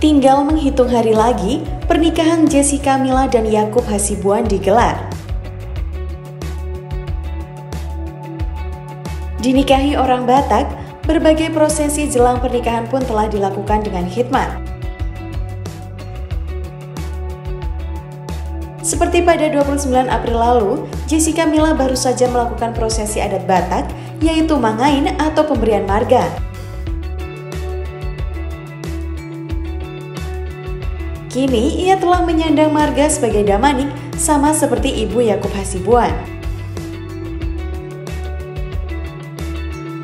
Tinggal menghitung hari lagi, pernikahan Jessica Mila dan Yakub Hasibuan digelar. Dinikahi orang Batak, berbagai prosesi jelang pernikahan pun telah dilakukan dengan khidmat. Seperti pada 29 April lalu, Jessica Mila baru saja melakukan prosesi adat Batak, yaitu mangain atau pemberian marga. Kini ia telah menyandang marga sebagai Damanik sama seperti ibu Yakub Hasibuan.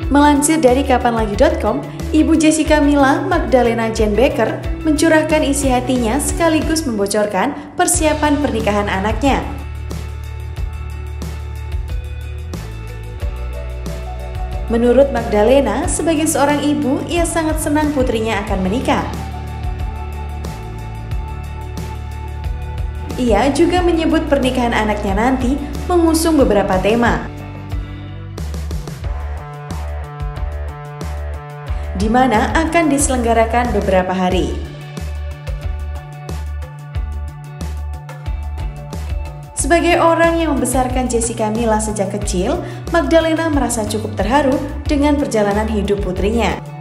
Melansir dari kapanlagi.com, ibu Jessica Mila Magdalena Jane Becker mencurahkan isi hatinya sekaligus membocorkan persiapan pernikahan anaknya. Menurut Magdalena, sebagai seorang ibu, ia sangat senang putrinya akan menikah. Ia juga menyebut pernikahan anaknya nanti mengusung beberapa tema. Di mana akan diselenggarakan beberapa hari. Sebagai orang yang membesarkan Jessica Mila sejak kecil, Magdalena merasa cukup terharu dengan perjalanan hidup putrinya.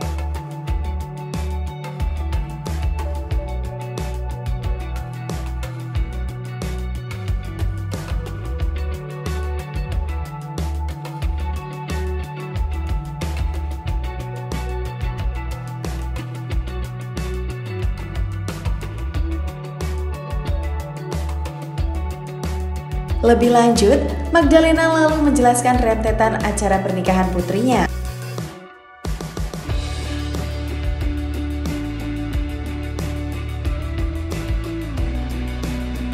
Lebih lanjut, Magdalena lalu menjelaskan rentetan acara pernikahan putrinya.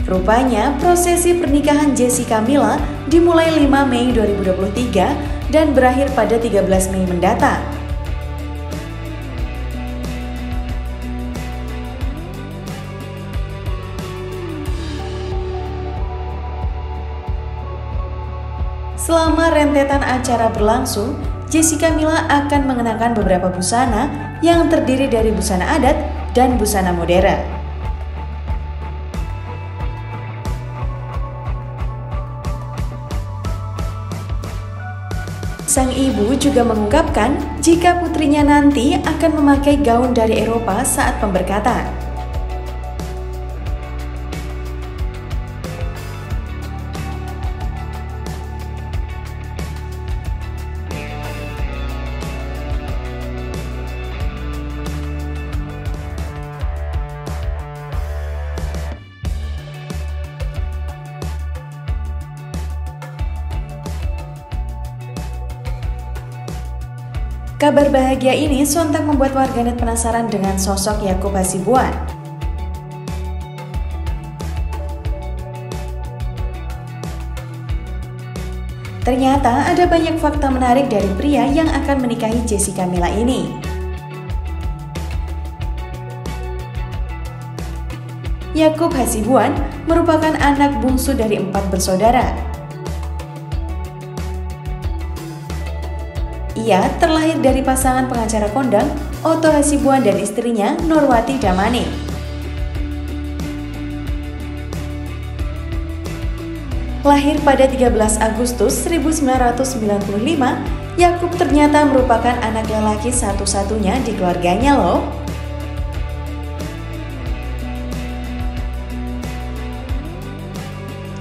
Rupanya, prosesi pernikahan Jessica Mila dimulai 5 Mei 2023 dan berakhir pada 13 Mei mendatang. Selama rentetan acara berlangsung, Jessica Mila akan mengenakan beberapa busana yang terdiri dari busana adat dan busana modern. Sang ibu juga mengungkapkan jika putrinya nanti akan memakai gaun dari Eropa saat pemberkatan. Kabar bahagia ini sontak membuat warganet penasaran dengan sosok Yakub Hasibuan. Ternyata ada banyak fakta menarik dari pria yang akan menikahi Jessica Mila ini. Yakub Hasibuan merupakan anak bungsu dari empat bersaudara. Ia terlahir dari pasangan pengacara kondang Oto Hasibuan dan istrinya Norwati Damani. Lahir pada 13 Agustus 1995, Yakub ternyata merupakan anak lelaki satu-satunya di keluarganya loh.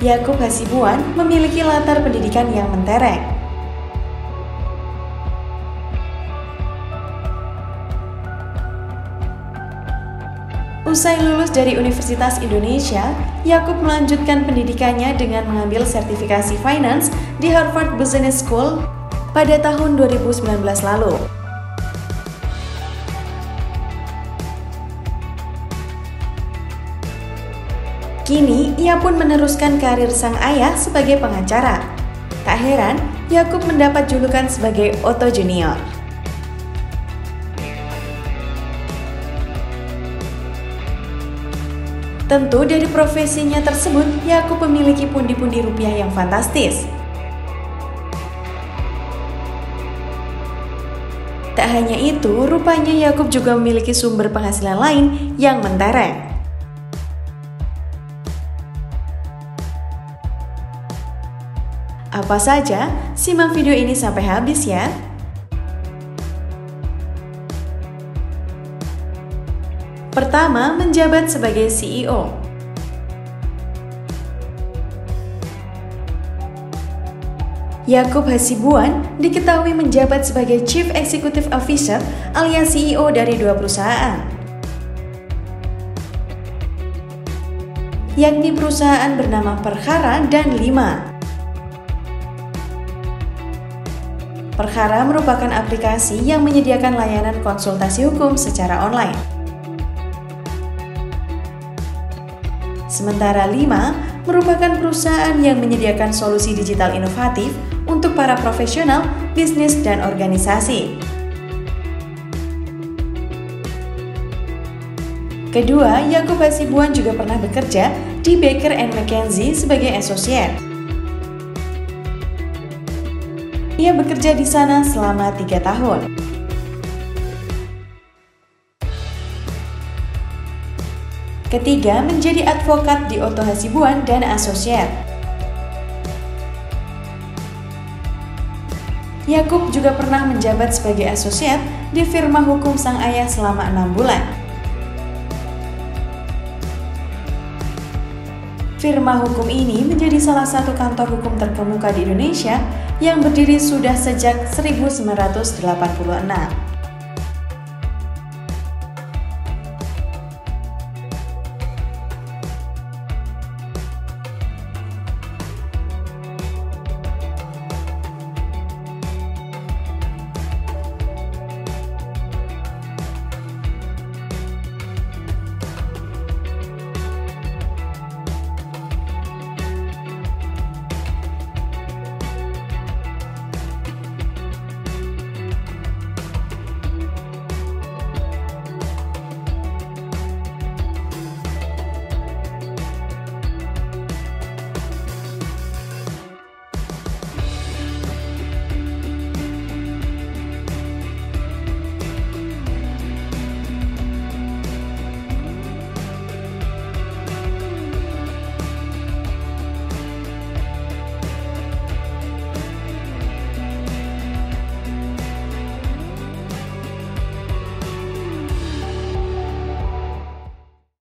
Yakub Hasibuan memiliki latar pendidikan yang mentereng. Usai lulus dari Universitas Indonesia, Yakub melanjutkan pendidikannya dengan mengambil sertifikasi finance di Harvard Business School pada tahun 2019 lalu. Kini, ia pun meneruskan karir sang ayah sebagai pengacara. Tak heran, Yakub mendapat julukan sebagai Otto Junior. Tentu dari profesinya tersebut, Yakub memiliki pundi-pundi rupiah yang fantastis. Tak hanya itu, rupanya Yakub juga memiliki sumber penghasilan lain yang mentereng. Apa saja? Simak video ini sampai habis ya. Pertama, menjabat sebagai CEO. Yakub Hasibuan diketahui menjabat sebagai Chief Executive Officer alias CEO dari dua perusahaan. Yakni perusahaan bernama Perkara dan Lima. Perkara merupakan aplikasi yang menyediakan layanan konsultasi hukum secara online. Sementara Lima merupakan perusahaan yang menyediakan solusi digital inovatif untuk para profesional, bisnis, dan organisasi. Kedua, Yakub Hasibuan juga pernah bekerja di Baker McKenzie sebagai associate. Ia bekerja di sana selama tiga tahun. Ketiga, menjadi advokat di Oto Hasibuan dan Asosiat. Yakub juga pernah menjabat sebagai asosiat di firma hukum sang ayah selama enam bulan. Firma hukum ini menjadi salah satu kantor hukum terkemuka di Indonesia yang berdiri sudah sejak 1986.